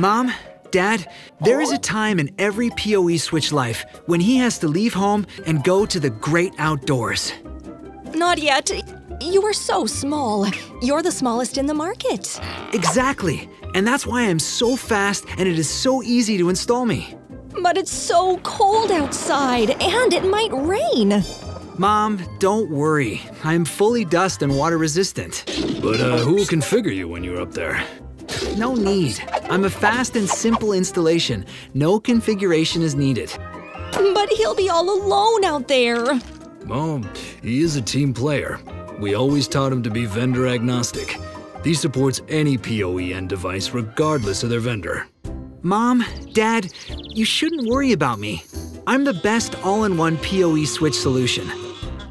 Mom, Dad, there is a time in every PoE Switch life when he has to leave home and go to the great outdoors. Not yet. You are so small. You're the smallest in the market. Exactly. And that's why I'm so fast and it is so easy to install me. But it's so cold outside and it might rain. Mom, don't worry. I'm fully dust and water resistant. But uh, who will configure you when you're up there? No need. I'm a fast and simple installation. No configuration is needed. But he'll be all alone out there. Well, he is a team player. We always taught him to be vendor agnostic. He supports any PoE device regardless of their vendor. Mom, Dad, you shouldn't worry about me. I'm the best all-in-one PoE switch solution.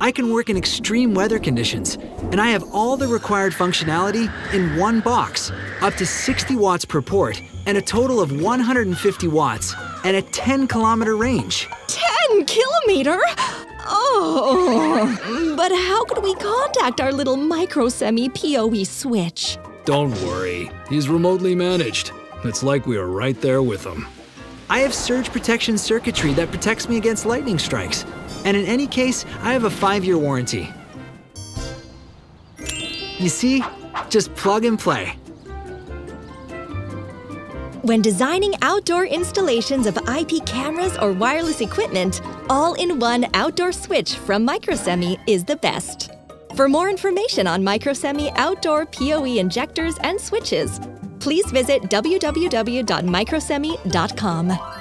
I can work in extreme weather conditions, and I have all the required functionality in one box, up to 60 watts per port, and a total of 150 watts, and a 10 kilometer range. 10 kilometer? Oh, but how could we contact our little microsemi PoE switch? Don't worry, he's remotely managed. It's like we are right there with him. I have surge protection circuitry that protects me against lightning strikes, and in any case, I have a five-year warranty. You see? Just plug and play. When designing outdoor installations of IP cameras or wireless equipment, all-in-one outdoor switch from Microsemi is the best. For more information on Microsemi outdoor PoE injectors and switches, please visit www.microsemi.com.